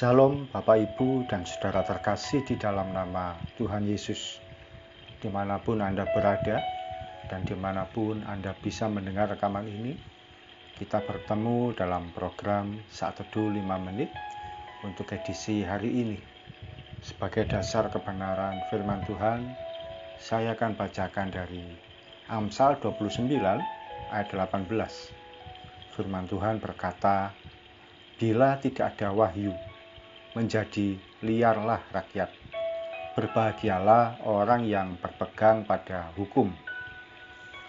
Salam Bapak Ibu dan Saudara terkasih di dalam nama Tuhan Yesus. Di mana pun Anda berada dan di mana pun Anda bisa mendengar rekaman ini Kita bertemu dalam program Saat Teduh 5 Menit untuk edisi hari ini. Sebagai dasar kebenaran firman Tuhan Saya akan bacakan dari Amsal 29 ayat 18 Firman Tuhan berkata, Bila tidak ada wahyu, menjadi liarlah rakyat. Berbahagialah orang yang berpegang pada hukum.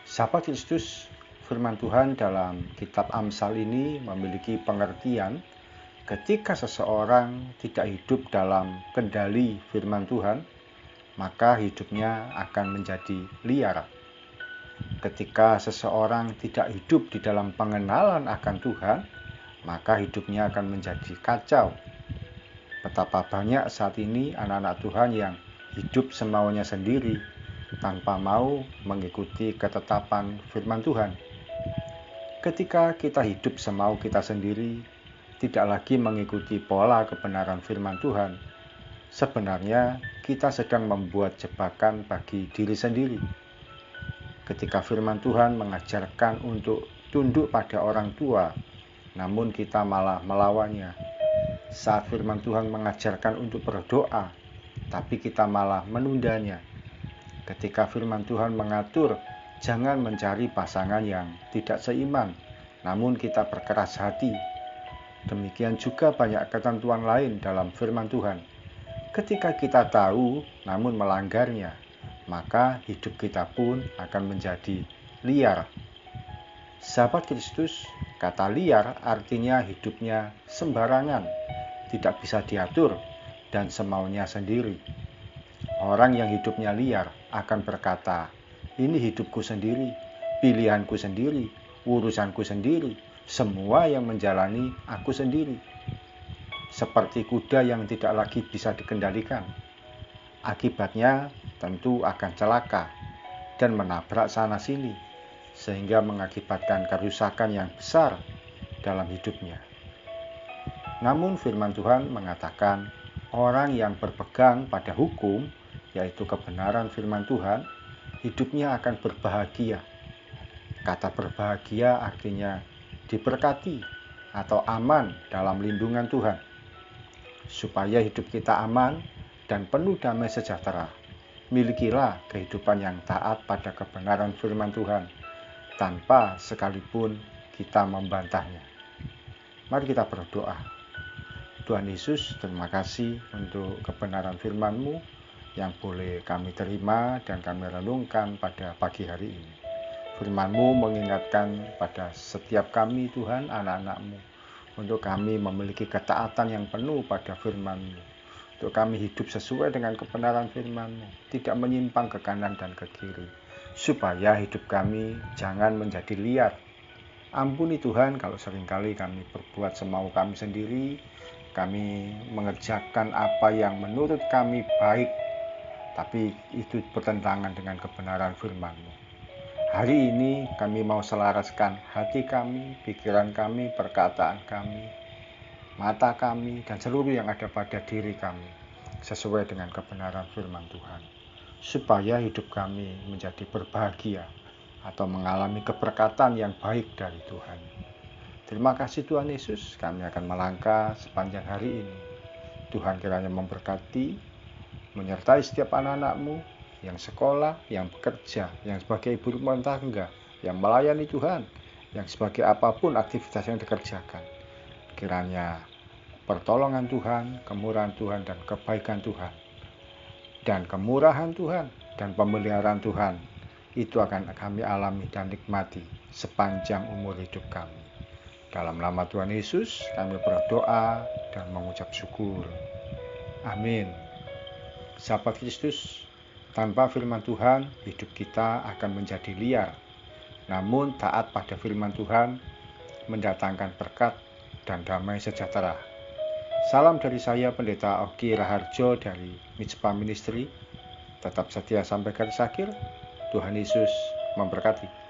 Sahabat Kristus, firman Tuhan dalam kitab Amsal ini memiliki pengertian ketika seseorang tidak hidup dalam kendali firman Tuhan, maka hidupnya akan menjadi liar. Ketika seseorang tidak hidup di dalam pengenalan akan Tuhan, maka hidupnya akan menjadi kacau Betapa banyak saat ini anak-anak Tuhan yang hidup semaunya sendiri tanpa mau mengikuti ketetapan firman Tuhan. Ketika kita hidup semau kita sendiri, tidak lagi mengikuti pola kebenaran firman Tuhan, sebenarnya kita sedang membuat jebakan bagi diri sendiri. Ketika firman Tuhan mengajarkan untuk tunduk pada orang tua, namun kita malah melawannya, saat firman Tuhan mengajarkan untuk berdoa, tapi kita malah menundanya. Ketika firman Tuhan mengatur, jangan mencari pasangan yang tidak seiman, namun kita berkeras hati. Demikian juga banyak ketentuan lain dalam firman Tuhan. Ketika kita tahu namun melanggarnya, maka hidup kita pun akan menjadi liar. Sahabat Kristus, kata liar artinya hidupnya sembarangan, tidak bisa diatur dan semaunya sendiri. Orang yang hidupnya liar akan berkata, "Ini hidupku sendiri, pilihanku sendiri, urusanku sendiri, semua yang menjalani aku sendiri." Seperti kuda yang tidak lagi bisa dikendalikan. Akibatnya tentu akan celaka dan menabrak sana-sini, sehingga mengakibatkan kerusakan yang besar dalam hidupnya. Namun firman Tuhan mengatakan orang yang berpegang pada hukum, yaitu kebenaran firman Tuhan, hidupnya akan berbahagia. Kata berbahagia artinya diberkati atau aman dalam lindungan Tuhan. Supaya hidup kita aman dan penuh damai sejahtera, milikilah kehidupan yang taat pada kebenaran firman Tuhan, tanpa sekalipun kita membantahnya. Mari kita berdoa. Tuhan Yesus, terima kasih untuk kebenaran firman-Mu yang boleh kami terima dan kami renungkan pada pagi hari ini. Firman-Mu mengingatkan pada setiap kami Tuhan, anak-anak-Mu, untuk kami memiliki ketaatan yang penuh pada firman-Mu. Untuk kami hidup sesuai dengan kebenaran firman-Mu, tidak menyimpang ke kanan dan ke kiri. Supaya hidup kami jangan menjadi liar. Ampuni Tuhan kalau sering kali kami berbuat semau kami sendiri, kami mengerjakan apa yang menurut kami baik, tapi itu bertentangan dengan kebenaran firman-Mu. Hari ini kami mau selaraskan hati kami, pikiran kami, perkataan kami, mata kami, dan seluruh yang ada pada diri kami sesuai dengan kebenaran firman Tuhan. Supaya hidup kami menjadi berbahagia atau mengalami keberkatan yang baik dari Tuhan. Terima kasih Tuhan Yesus, kami akan melangkah sepanjang hari ini. Tuhan kiranya memberkati, menyertai setiap anak-anakmu yang sekolah, yang bekerja, yang sebagai ibu rumah tangga, yang melayani Tuhan, yang sebagai apa pun aktivitas yang dikerjakan. Kiranya pertolongan Tuhan, kemurahan Tuhan, dan kebaikan Tuhan, dan kemurahan Tuhan, dan pemeliharaan Tuhan, itu akan kami alami dan nikmati sepanjang umur hidup kami. Dalam nama Tuhan Yesus, kami berdoa dan mengucap syukur. Amin. Sahabat Kristus, tanpa firman Tuhan, hidup kita akan menjadi liar. Namun taat pada firman Tuhan mendatangkan berkat dan damai sejahtera. Salam dari saya Pendeta Oki Raharjo dari Mitzvah Ministry. Tetap setia sampai garis. Tuhan Yesus memberkati.